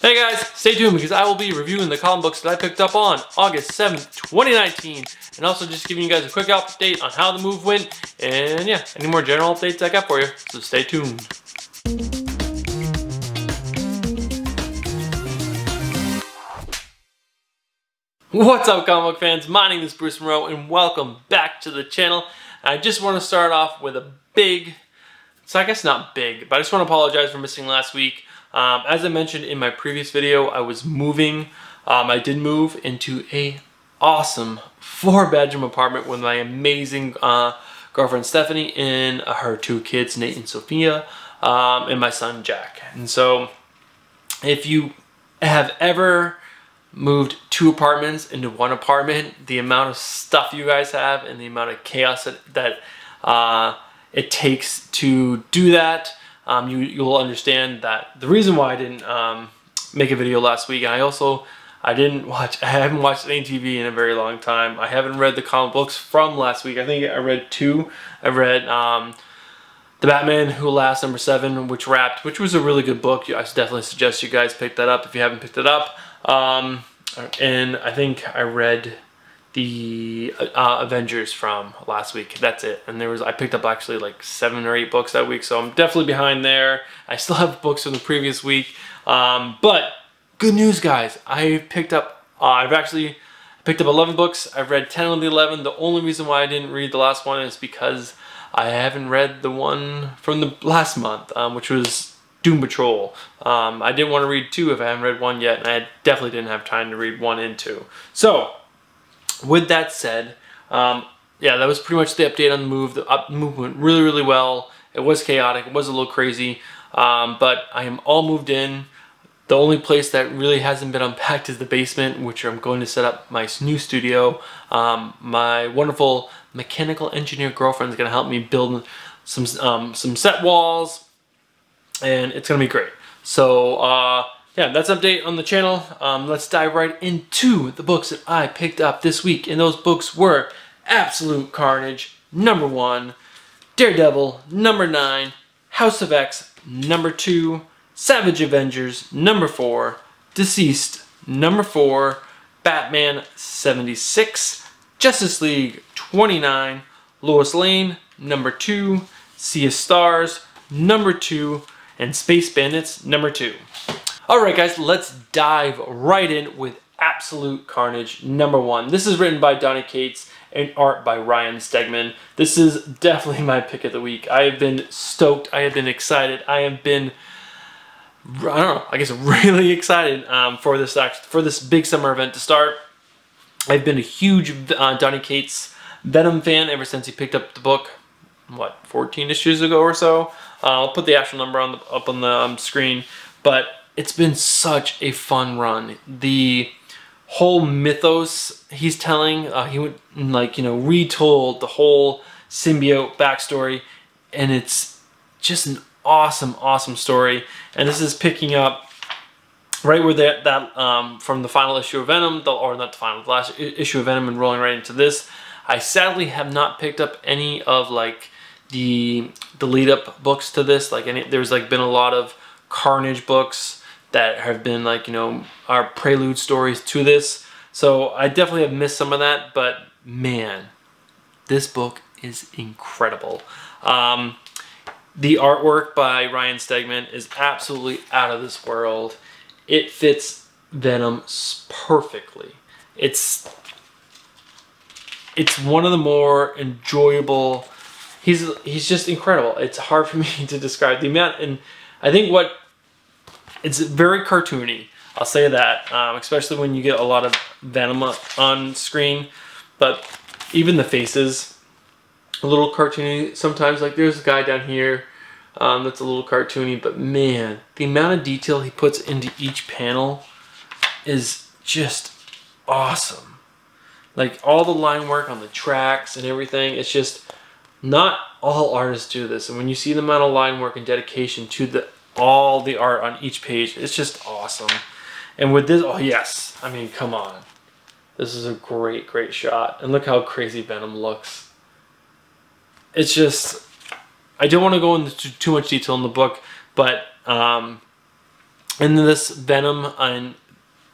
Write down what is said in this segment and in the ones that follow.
Hey guys, stay tuned because I will be reviewing the comic books that I picked up on August 7th, 2019. And also just giving you guys a quick update on how the move went. And yeah, any more general updates I got for you. So stay tuned. What's up comic book fans? My name is Bruce Moreau and welcome back to the channel. I just want to start off with a big, so I guess not big, but I just want to apologize for missing last week. Um, as I mentioned in my previous video, I was moving. Um, I did move into a awesome four bedroom apartment with my amazing uh, girlfriend Stephanie and her two kids, Nate and Sophia, um, and my son Jack. And so if you have ever moved two apartments into one apartment, the amount of stuff you guys have and the amount of chaos that, that uh, it takes to do that um, you, you'll understand that the reason why I didn't um, make a video last week, and I also, I didn't watch, I haven't watched any TV in a very long time. I haven't read the comic books from last week. I think I read two. I read um, The Batman Who Laughs number seven, which wrapped, which was a really good book. I definitely suggest you guys pick that up if you haven't picked it up. Um, and I think I read the uh, Avengers from last week. That's it. And there was I picked up actually like seven or eight books that week, so I'm definitely behind there. I still have books from the previous week, um, but good news, guys. I picked up. Uh, I've actually picked up 11 books. I've read 10 of the 11. The only reason why I didn't read the last one is because I haven't read the one from the last month, um, which was Doom Patrol. Um, I didn't want to read two if I haven't read one yet, and I definitely didn't have time to read one and two. So with that said, um, yeah, that was pretty much the update on the move. The up move went really, really well. It was chaotic. It was a little crazy, um, but I am all moved in. The only place that really hasn't been unpacked is the basement, which I'm going to set up my new studio. Um, my wonderful mechanical engineer girlfriend is going to help me build some um, some set walls, and it's going to be great. So. Uh, yeah, that's update on the channel. Um, let's dive right into the books that I picked up this week. And those books were Absolute Carnage, number one, Daredevil, number nine, House of X, number two, Savage Avengers, number four, DCeased, number four, Batman 76, Justice League 29, Lois Lane, number two, Sea of Stars, number two, and Space Bandits, number two. Alright guys, let's dive right in with Absolute Carnage number one. This is written by Donny Cates and art by Ryan Stegman. This is definitely my pick of the week. I have been stoked. I have been excited. I have been, I don't know, I guess really excited um, for this for this big summer event to start. I've been a huge uh, Donny Cates Venom fan ever since he picked up the book, what, 14 issues ago or so. Uh, I'll put the actual number on the, up on the um, screen, but it's been such a fun run. The whole mythos he's telling, uh, he went like, you know, retold the whole symbiote backstory, and it's just an awesome, awesome story. And this is picking up right where that, that um, from the final issue of Venom, the, or not the final, the last issue of Venom and rolling right into this. I sadly have not picked up any of like the the lead up books to this. Like any, there's like been a lot of Carnage books that have been like, you know, our prelude stories to this. So I definitely have missed some of that, but man, this book is incredible. Um, the artwork by Ryan Stegman is absolutely out of this world. It fits Venom perfectly. It's it's one of the more enjoyable. He's he's just incredible. It's hard for me to describe the amount, and I think what it's very cartoony. I'll say that, um, especially when you get a lot of Venom on screen. But even the faces, a little cartoony. Sometimes, like there's a guy down here um, that's a little cartoony. But man, the amount of detail he puts into each panel is just awesome. Like all the line work on the tracks and everything, it's just not all artists do this. And when you see the amount of line work and dedication to the all the art on each page. It's just awesome. And with this, oh yes, I mean, come on. This is a great, great shot. And look how crazy Venom looks. It's just, I don't want to go into too much detail in the book, but um, And this Venom and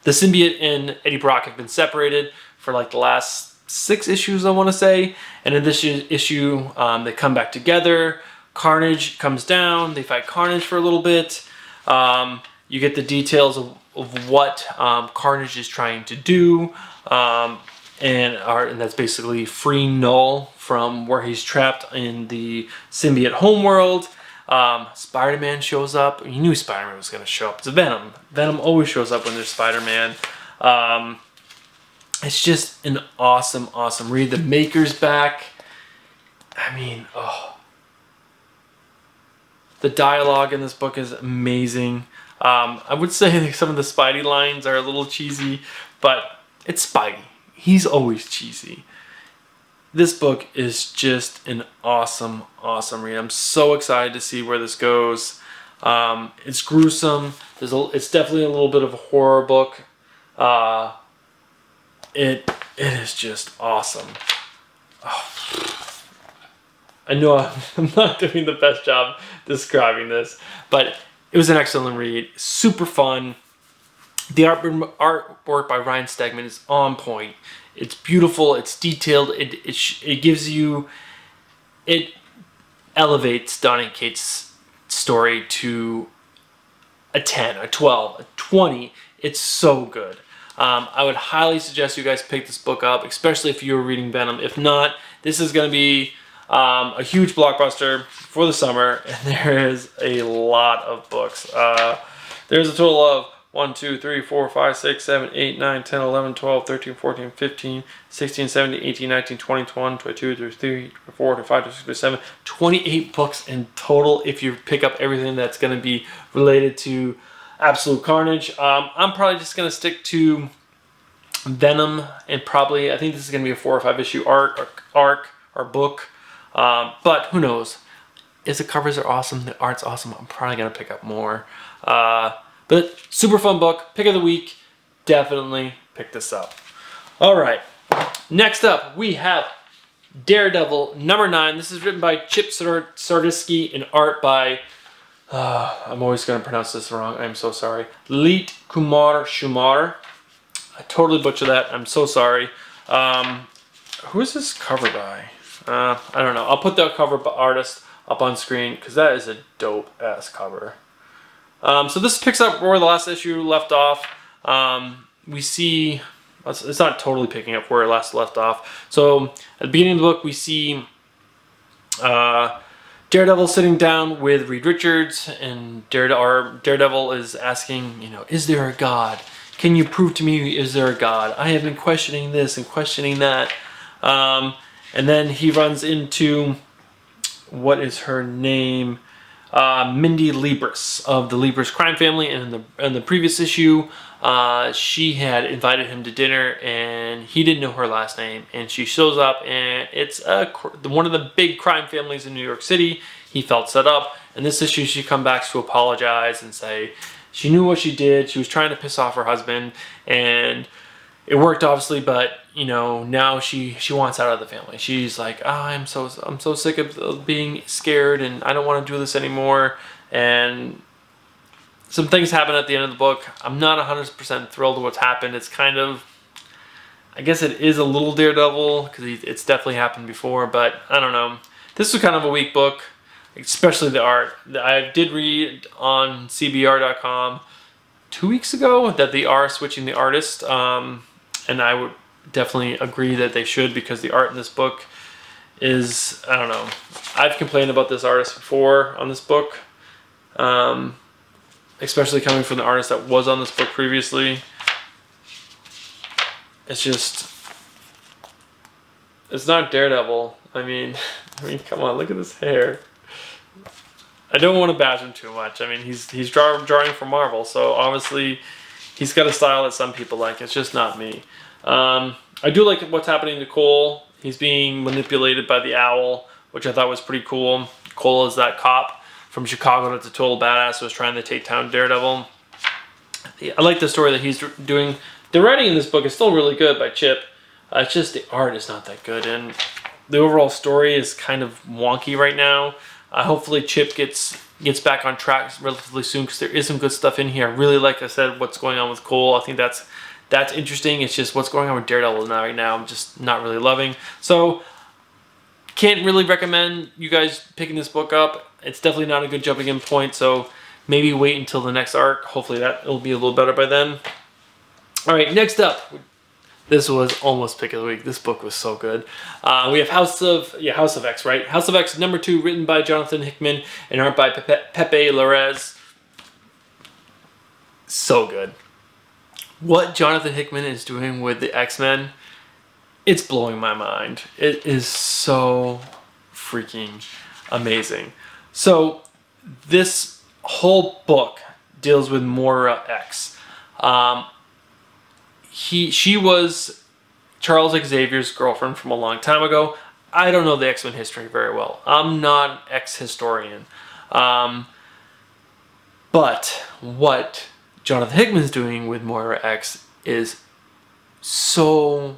the symbiote and Eddie Brock have been separated for like the last six issues, I want to say. And in this issue, um, they come back together. Carnage comes down. They fight Carnage for a little bit. Um, you get the details of, of what um, Carnage is trying to do. Um, and, are, and that's basically freeing Null from where he's trapped in the symbiote homeworld. Um, Spider-Man shows up. You knew Spider-Man was going to show up. It's Venom. Venom always shows up when there's Spider-Man. Um, it's just an awesome, awesome read. The Maker's back. I mean, oh. The dialogue in this book is amazing. Um, I would say some of the Spidey lines are a little cheesy, but it's Spidey. He's always cheesy this book is just an awesome, awesome read. I'm so excited to see where this goes. Um, it's gruesome. There's a, it's definitely a little bit of a horror book. Uh, it it is just awesome. Oh. I know I'm not doing the best job describing this, but it was an excellent read. Super fun. The art artwork by Ryan Stegman is on point. It's beautiful. It's detailed. It it, it gives you it elevates Donny Cates' story to a 10, a 12, a 20. It's so good. Um, I would highly suggest you guys pick this book up, especially if you're reading Venom. If not, this is going to be um, a huge blockbuster for the summer, and there is a lot of books. Uh, there's a total of 1, 2, 3, 4, 5, 6, 7, 8, 9, 10, 11, 12, 13, 14, 15, 16, 17, 18, 19, 20, 21, 22, 23, 24, 25, 26, 27, 28 books in total if you pick up everything that's going to be related to Absolute Carnage. Um, I'm probably just going to stick to Venom and probably, I think this is going to be a four or five issue arc, or, arc or book. Um, but who knows? Is the covers are awesome, the art's awesome, I'm probably to pick up more. Uh, but super fun book, pick of the week. Definitely pick this up. All right, next up we have Daredevil number nine. This is written by Chip Zdarsky and art by, uh, I'm always going to pronounce this wrong. I'm so sorry. Leet Kumar Shumar. I totally butchered that. I'm so sorry. Um, who is this cover by? Uh, I don't know. I'll put the cover artist up on screen because that is a dope ass cover. Um, so this picks up where the last issue left off. Um, we see, it's not totally picking up where it last left off. So at the beginning of the book, we see uh, Daredevil sitting down with Reed Richards, and Daredevil, Daredevil is asking, you know, is there a God? Can you prove to me, is there a God? I have been questioning this and questioning that. Um, and then he runs into, what is her name? uh, Mindy Libris of the Libris crime family. And in the, in the previous issue, uh, she had invited him to dinner and he didn't know her last name. And she shows up and it's a, one of the big crime families in New York City. He felt set up. And this issue, she comes back to apologize and say she knew what she did. She was trying to piss off her husband and it worked obviously, but you know now she she wants out of the family. She's like, oh, I'm so I'm so sick of being scared, and I don't want to do this anymore. And some things happen at the end of the book. I'm not 100% thrilled with what's happened. It's kind of, I guess it is a little Daredevil because it's definitely happened before, but I don't know. This was kind of a weak book, especially the art. I did read on CBR.com two weeks ago that they are switching the artist. Um, and I would definitely agree that they should because the art in this book is I don't know. I've complained about this artist before on this book, um, especially coming from the artist that was on this book previously. It's just it's not Daredevil. I mean, I mean, come on, look at this hair. I don't want to bash him too much. I mean, he's he's draw, drawing for Marvel, so obviously he's got a style that some people like. It's just not me. Um, I do like what's happening to Cole. He's being manipulated by the owl, which I thought was pretty cool. Cole is that cop from Chicago that's a total badass who was trying to take down Daredevil. I like the story that he's doing. The writing in this book is still really good by Chip. Uh, it's just the art is not that good, and the overall story is kind of wonky right now. Uh, hopefully Chip gets gets back on track relatively soon because there is some good stuff in here. I really like I said what's going on with Cole. I think that's that's interesting. It's just what's going on with Daredevil right now. I'm just not really loving. So can't really recommend you guys picking this book up. It's definitely not a good jumping in point. So maybe wait until the next arc. Hopefully that will be a little better by then. All right, next up, this was almost pick of the week. This book was so good. Uh, we have House of yeah House of X, right? House of X number two, written by Jonathan Hickman and art by Pepe, Pepe Larraz. So good. What Jonathan Hickman is doing with the X Men, it's blowing my mind. It is so freaking amazing. So this whole book deals with Moira X. Um, he she was Charles Xavier's girlfriend from a long time ago. I don't know the X Men history very well. I'm not an X historian. Um, but what Jonathan Hickman's doing with Moira X is so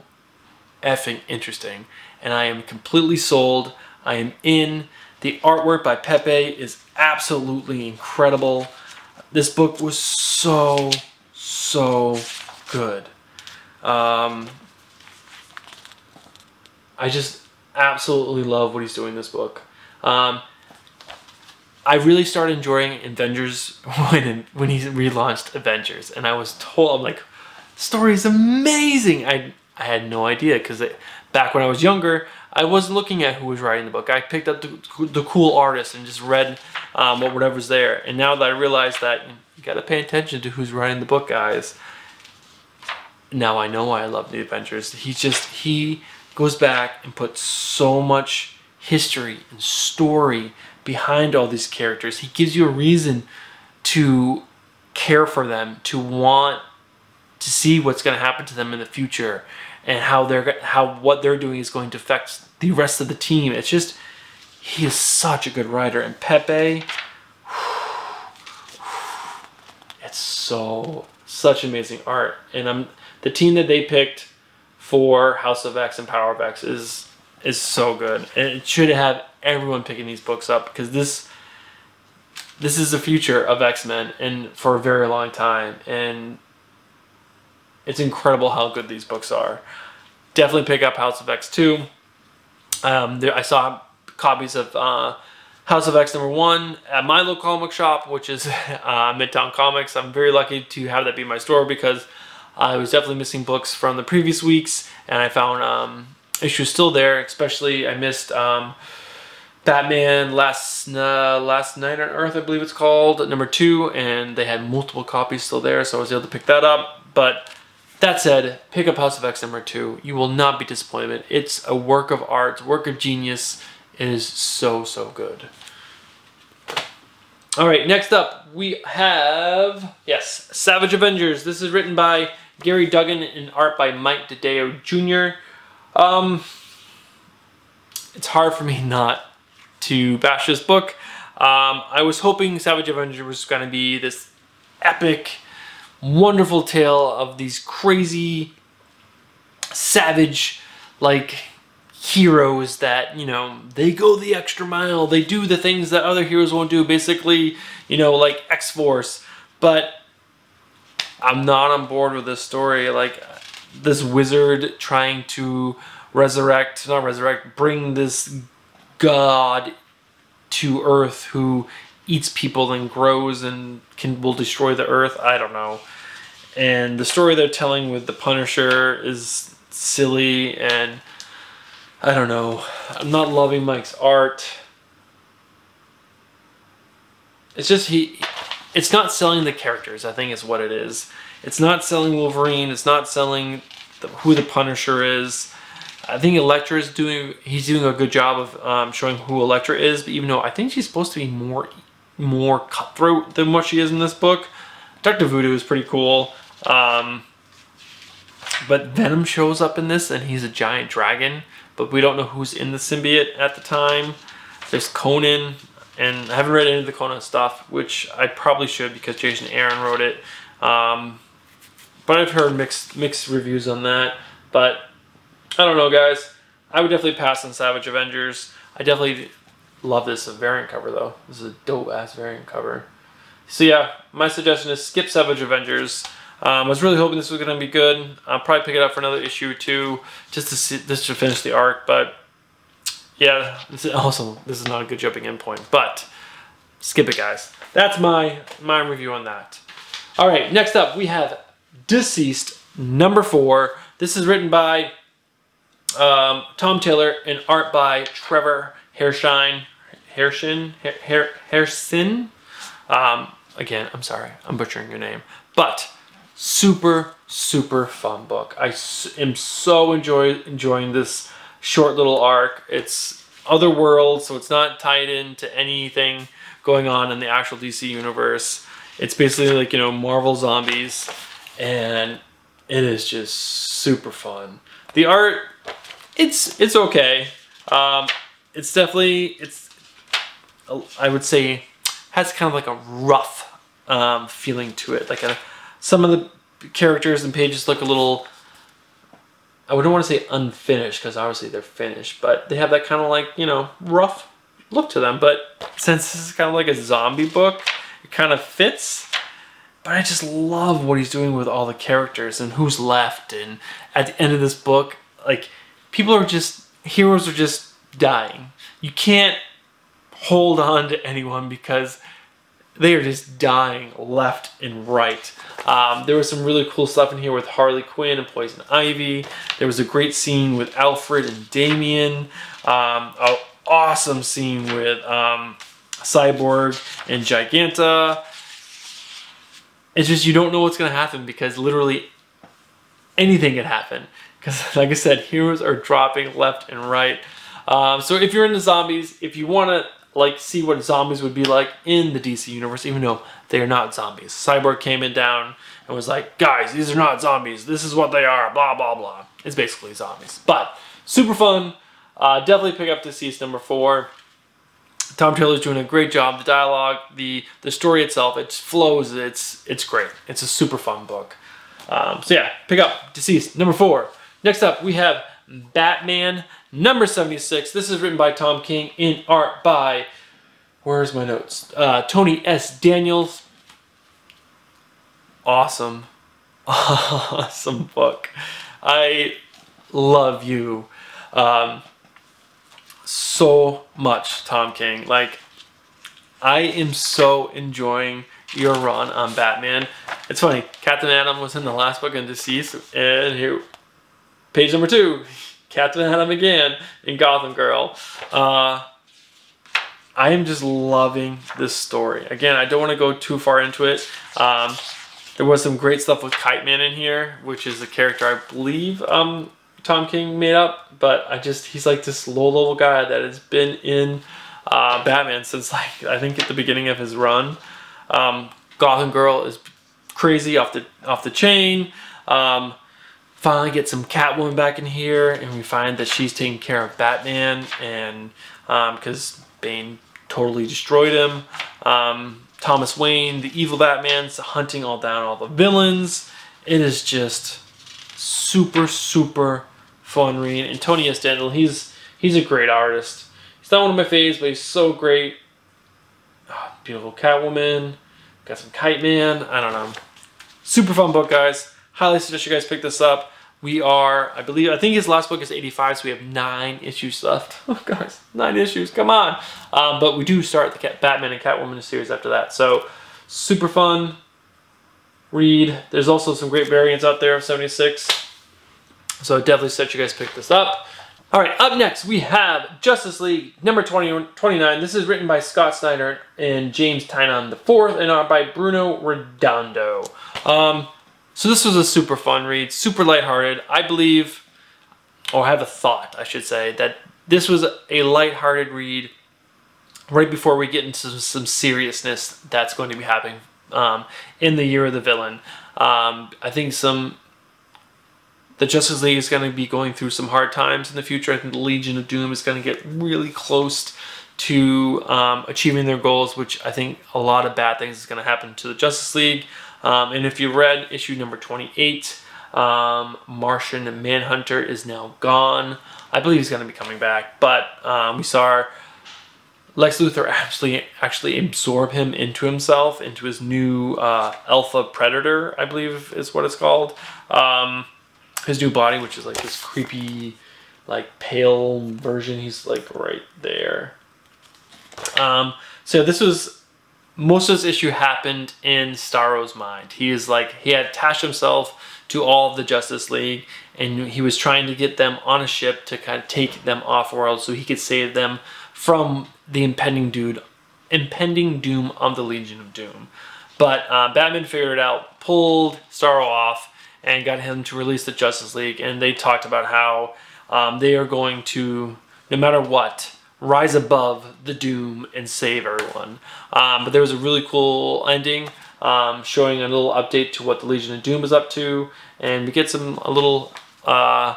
effing interesting. And I am completely sold. I am in. The artwork by Pepe is absolutely incredible. This book was so, so good. Um, I just absolutely love what he's doing in this book. Um, I really started enjoying Avengers when when he relaunched Avengers, and I was told I'm like, story is amazing. I I had no idea because back when I was younger, I wasn't looking at who was writing the book. I picked up the, the cool artists and just read um, whatever's there. And now that I realize that you got to pay attention to who's writing the book, guys now I know why I love the Avengers. He just he goes back and puts so much history and story behind all these characters. He gives you a reason to care for them, to want to see what's going to happen to them in the future and how they're how what they're doing is going to affect the rest of the team. It's just he is such a good writer and Pepe it's so such amazing art and I'm the team that they picked for House of X and Power of X is is so good, and it should have everyone picking these books up because this this is the future of X Men and for a very long time, and it's incredible how good these books are. Definitely pick up House of X two. Um, there, I saw copies of uh, House of X number one at my local comic shop, which is uh, Midtown Comics. I'm very lucky to have that be my store because I was definitely missing books from the previous weeks, and I found um, issues still there. Especially, I missed um, Batman Last uh, Last Knight on Earth, I believe it's called, number two, and they had multiple copies still there, so I was able to pick that up. But that said, pick up House of X number two. You will not be disappointed. It's a work of art, work of genius. It is so so good. All right, next up we have yes, Savage Avengers. This is written by Gerry Duggan and art by Mike Deodato Jr. Um, it's hard for me not to bash this book. Um, I was hoping Savage Avenger was going to be this epic, wonderful tale of these crazy, savage, like heroes that, you know, they go the extra mile. They do the things that other heroes won't do. Basically, you know, like X-Force. But I'm not on board with this story. Like this wizard trying to resurrect, not resurrect, bring this god to Earth who eats people and grows and can will destroy the Earth. I don't know. And the story they're telling with the Punisher is silly and I don't know. I'm not loving Mike's art. It's just he it's not selling the characters, I think is what it is. It's not selling Wolverine, it's not selling the, who the Punisher is. I think Elektra is doing, he's doing a good job of um, showing who Elektra is, but even though I think she's supposed to be more more cutthroat than what she is in this book. Dr. Voodoo is pretty cool. Um, but Venom shows up in this and he's a giant dragon, but we don't know who's in the symbiote at the time. There's Conan and I haven't read any of the Conan stuff, which I probably should because Jason Aaron wrote it. Um, but I've heard mixed mixed reviews on that. But I don't know, guys. I would definitely pass on Savage Avengers. I definitely love this variant cover though. This is a dope ass variant cover. So yeah, my suggestion is skip Savage Avengers. Um, I was really hoping this was going to be good. I'll probably pick it up for another issue or two just to see this to finish the arc. But yeah, this is also this is not a good jumping in point. But skip it, guys. That's my my review on that. All right, next up we have DCeased number four. This is written by um, Tom Taylor and art by Trevor. Hairshin? Hair, Hairsin? Um, again, I'm sorry, I'm butchering your name. But super, super fun book. I am so enjoy, enjoying this short little arc. It's other worlds, so it's not tied into anything going on in the actual DC universe. It's basically like, you know, Marvel Zombies, and it is just super fun. The art, it's it's okay. Um, it's definitely, it's, I would say, has kind of like a rough um, feeling to it. Like a, some of the characters and pages look a little, I wouldn't want to say unfinished because obviously they're finished, but they have that kind of like, you know, rough look to them. But since this is kind of like a zombie book, it kind of fits. But I just love what he's doing with all the characters and who's left. And at the end of this book, like people are just, heroes are just dying. You can't hold on to anyone because they are just dying left and right. Um, there was some really cool stuff in here with Harley Quinn and Poison Ivy. There was a great scene with Alfred and Damian. Um, an awesome scene with um, Cyborg and Giganta. It's just you don't know what's going to happen because literally anything can happen. Because like I said, heroes are dropping left and right. Um, so if you're into zombies, if you want to like see what zombies would be like in the DC universe, even though they are not zombies. Cyborg came in down and was like, guys, these are not zombies. This is what they are, blah, blah, blah. It's basically zombies. But super fun. Uh, definitely pick up DCeased number four. Tom Taylor's doing a great job. The dialogue, the the story itself, it flows. It's it's great. It's a super fun book. Um, so yeah, pick up DCeased number four. Next up, we have Batman number 76. This is written by Tom King in art by, where's my notes? Uh, Tony S. Daniels. Awesome. Awesome book. I love you um, so much, Tom King. Like, I am so enjoying your run on Batman. It's funny, Captain Atom was in the last book in DCeased, and here, page number two, Captain Atom again in Gotham Girl. Uh, I am just loving this story. Again, I don't want to go too far into it. Um, there was some great stuff with Kite Man in here, which is a character I believe um, Tom King made up, but I just, he's like this low level guy that has been in uh, Batman since like, I think at the beginning of his run. Um, Gotham Girl is crazy off the, off the chain. Um, finally get some Catwoman back in here and we find that she's taking care of Batman and because um, Bane totally destroyed him. Um, Thomas Wayne, the evil Batman's hunting all down all the villains. It is just super, super fun read. And Tony S. He's he's a great artist. He's not one of my faves, but he's so great. Oh, beautiful Catwoman. Got some Kite Man. I don't know. Super fun book, guys highly suggest you guys pick this up. We are, I believe, I think his last book is 85, so we have nine issues left. Oh, guys, nine issues, come on. Um, but we do start the Batman and Catwoman series after that. So, super fun read. There's also some great variants out there of 76. So, definitely set you guys pick this up. All right, up next we have Justice League number 20, 29. This is written by Scott Snyder and James Tynion IV and by Bruno Redondo. Um, so this was a super fun read, super lighthearted. I believe, or I have a thought, I should say, that this was a lighthearted read right before we get into some seriousness that's going to be happening um, in the year of the villain. Um, I think some the Justice League is going to be going through some hard times in the future. I think the Legion of Doom is going to get really close to um, achieving their goals, which I think a lot of bad things is going to happen to the Justice League. Um, and if you read issue number 28, um, Martian Manhunter is now gone. I believe he's going to be coming back, but um, we saw Lex Luthor actually actually absorb him into himself, into his new uh, Alpha Predator, I believe is what it's called. Um, his new body, which is like this creepy, like pale version. He's like right there. Um, so this was most of this issue happened in Starro's mind. He is like he had attached himself to all of the Justice League, and he was trying to get them on a ship to kind of take them off world so he could save them from the impending dude, impending doom of the Legion of Doom. But uh, Batman figured it out, pulled Starro off, and got him to release the Justice League. And they talked about how um, they are going to, no matter what, rise above the doom and save everyone. Um, but there was a really cool ending um, showing a little update to what the Legion of Doom is up to, and we get some a little uh,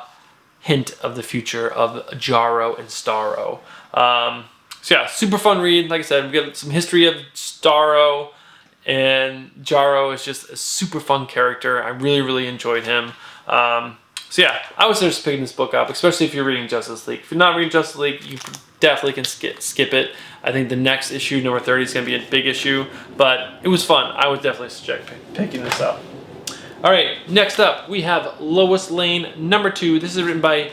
hint of the future of Jarro and Starro. Um, so yeah, super fun read. Like I said, we get some history of Starro, and Jarro is just a super fun character. I really, really enjoyed him. Um, so yeah, I would suggest picking this book up, especially if you're reading Justice League. If you're not reading Justice League, you definitely can skip, skip it. I think the next issue, number 30, is going to be a big issue, but it was fun. I would definitely suggest picking this up. All right, next up, we have Lois Lane, number two. This is written by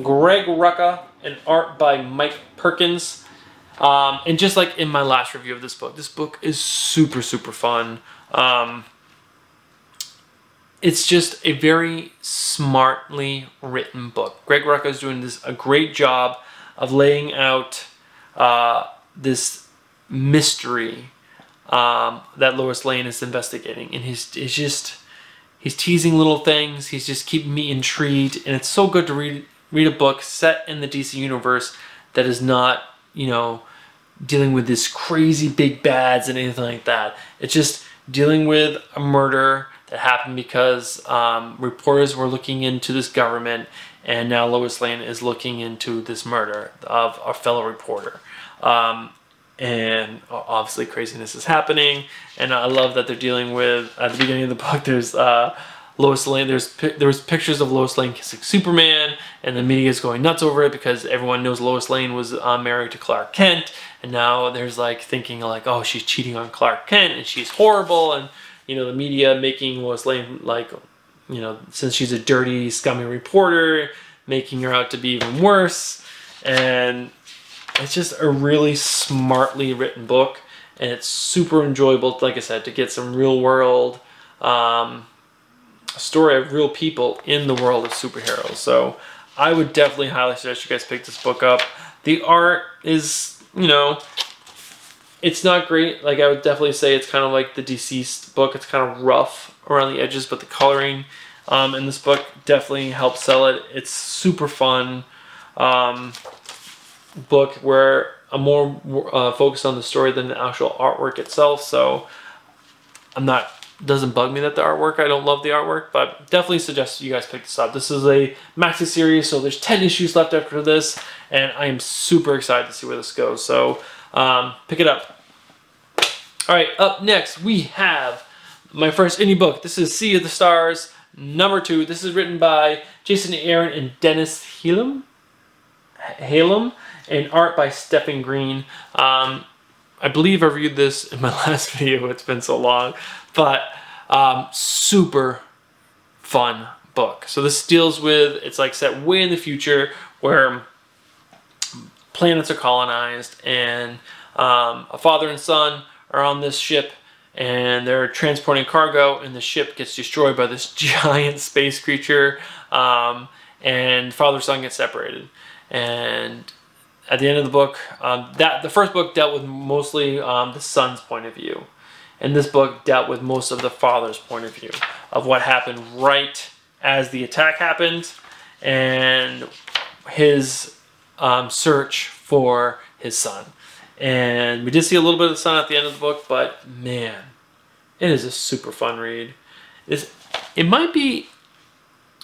Greg Rucka and art by Mike Perkins. Um, and just like in my last review of this book, this book is super, super fun. Um, it's just a very smartly written book. Greg Rucka is doing this a great job of laying out uh, this mystery um, that Lois Lane is investigating, and he's, he's just he's teasing little things. He's just keeping me intrigued, and it's so good to read read a book set in the DC universe that is not you know dealing with this crazy big bads and anything like that. It's just dealing with a murder that happened because um, reporters were looking into this government and now Lois Lane is looking into this murder of a fellow reporter. Um, and obviously craziness is happening and I love that they're dealing with at the beginning of the book there's uh, Lois Lane there's there was pictures of Lois Lane kissing Superman and the media is going nuts over it because everyone knows Lois Lane was uh, married to Clark Kent and now there's like thinking like oh she's cheating on Clark Kent and she's horrible and you know, the media making Lois Lane like, you know, since she's a dirty, scummy reporter, making her out to be even worse. And it's just a really smartly written book. And it's super enjoyable, like I said, to get some real world um, story of real people in the world of superheroes. So I would definitely highly suggest you guys pick this book up. The art is, you know, it's not great. Like I would definitely say it's kind of like the DCeased book. It's kind of rough around the edges, but the coloring um, in this book definitely helps sell it. It's super fun um, book where I'm more uh, focused on the story than the actual artwork itself. So I'm not doesn't bug me that the artwork I don't love the artwork, but definitely suggest you guys pick this up. This is a maxi series, so there's 10 issues left after this, and I am super excited to see where this goes. So um, pick it up. All right, up next we have my first indie book. This is Sea of the Stars, number two. This is written by Jason Aaron and Dennis Hillum. Halem, and art by Stephen Green. Um, I believe I reviewed this in my last video. It's been so long, but um, super fun book. So this deals with, it's like set way in the future where planets are colonized and um, a father and son are on this ship and they're transporting cargo and the ship gets destroyed by this giant space creature um, and father and son gets separated and at the end of the book um, that the first book dealt with mostly um, the son's point of view and this book dealt with most of the father's point of view of what happened right as the attack happened and his um, search for his son. And we did see a little bit of the son at the end of the book, but man, it is a super fun read. It's, it might be,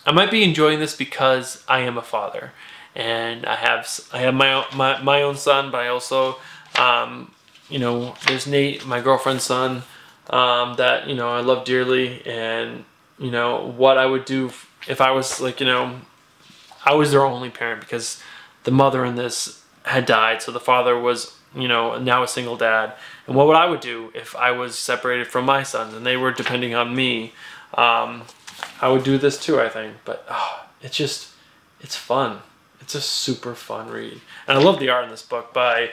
I might be enjoying this because I am a father, and I have I have my my my own son, but I also, um, you know, there's Nate, my girlfriend's son, um, that you know I love dearly, and you know what I would do if I was like you know, I was their only parent because the mother in this had died, so the father was you know, now a single dad, and what would I would do if I was separated from my sons and they were depending on me. Um, I would do this too, I think. But oh, it's just, it's fun. It's a super fun read, and I love the art in this book by. I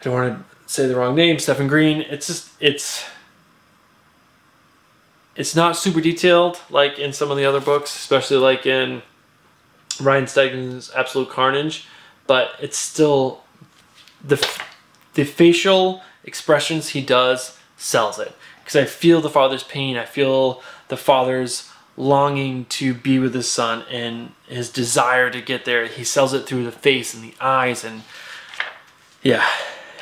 don't want to say the wrong name, Stephen Green. It's just, it's it's not super detailed like in some of the other books, especially like in Ryan Stegman's Absolute Carnage, but it's still the the facial expressions he does sells it because I feel the father's pain. I feel the father's longing to be with his son and his desire to get there. He sells it through the face and the eyes and yeah,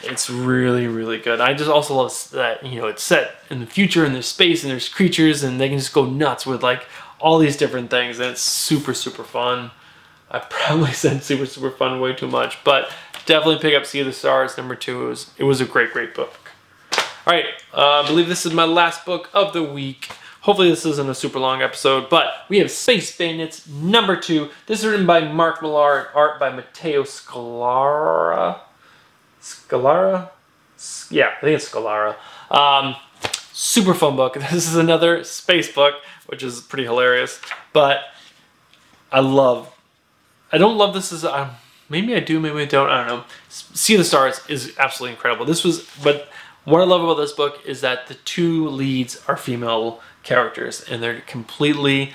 it's really, really good. I just also love that, you know, it's set in the future and there's space and there's creatures and they can just go nuts with like all these different things and it's super, super fun. I probably said super, super fun way too much, but definitely pick up Sea of the Stars number two. It was, it was a great, great book. All right, uh, I believe this is my last book of the week. Hopefully this isn't a super long episode, but we have Space Bandits number two. This is written by Mark Millar and art by Matteo Scalara. Scalara? Yeah, I think it's Scalara. Um, super fun book. This is another space book, which is pretty hilarious. But I love, I don't love this as, um, maybe I do, maybe I don't, I don't know. Sea the Stars is absolutely incredible. This was, but what I love about this book is that the two leads are female characters and they're completely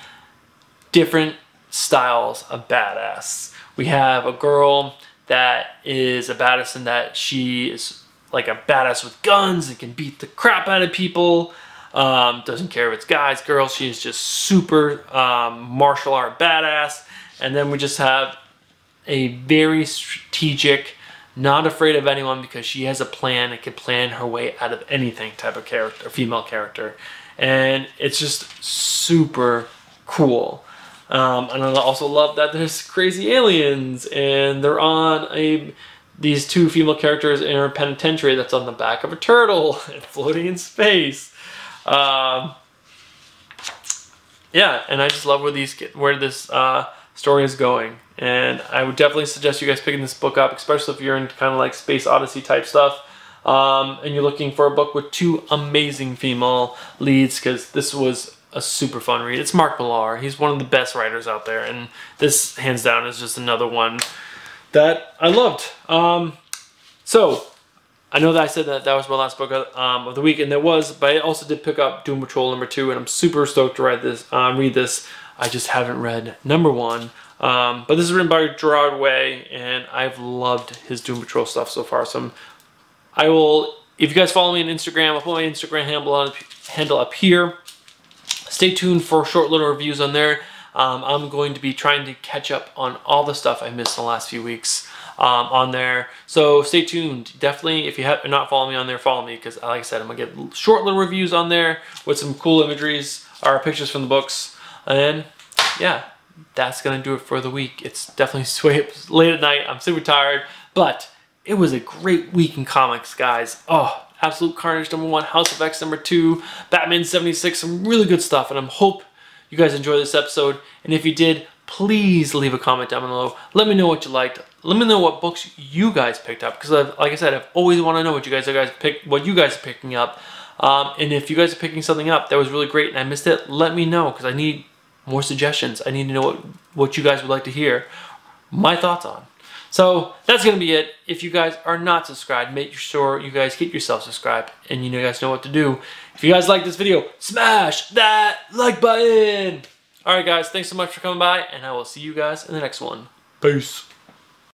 different styles of badass. We have a girl that is a badass in that she is like a badass with guns and can beat the crap out of people. Um, doesn't care if it's guys, girls. She is just super um, martial art badass. And then we just have a very strategic, not afraid of anyone because she has a plan and can plan her way out of anything type of character, female character. And it's just super cool. Um, and I also love that there's crazy aliens and they're on a these two female characters in a penitentiary that's on the back of a turtle and floating in space. Um, yeah, and I just love where these where this uh, story is going, and I would definitely suggest you guys picking this book up, especially if you're in kind of like space odyssey type stuff. Um, and you're looking for a book with two amazing female leads because this was a super fun read. It's Mark Millar. He's one of the best writers out there, and this, hands down, is just another one that I loved. Um, so, I know that I said that that was my last book of, um, of, the week, and there was, but I also did pick up Doom Patrol number two, and I'm super stoked to read this. Um, read this. I just haven't read number one. Um, but this is written by Gerard Way, and I've loved his Doom Patrol stuff so far. So I'm, I will, if you guys follow me on Instagram, I'll put my Instagram handle, on, handle up here. Stay tuned for short little reviews on there. Um, I'm going to be trying to catch up on all the stuff I missed in the last few weeks um, on there. So stay tuned. Definitely, if you have not followed me on there, follow me because, like I said, I'm gonna get short little reviews on there with some cool imageries or pictures from the books. And yeah, that's gonna do it for the week. It's definitely late at night. I'm super tired, but it was a great week in comics, guys. Oh, Absolute Carnage number one, House of X number two, Batman 76, some really good stuff. And I hope you guys enjoyed this episode. And if you did, please leave a comment down below. Let me know what you liked. Let me know what books you guys picked up. Because like I said, I've always want to know what you guys are guys pick, what you guys are picking up. Um, and if you guys are picking something up that was really great and I missed it, let me know because I need more suggestions. I need to know what, what you guys would like to hear my thoughts on. So that's going to be it. If you guys are not subscribed, make sure you guys get yourself subscribed and you guys know what to do. If you guys like this video, smash that like button. Alright guys, thanks so much for coming by and I will see you guys in the next one. Peace.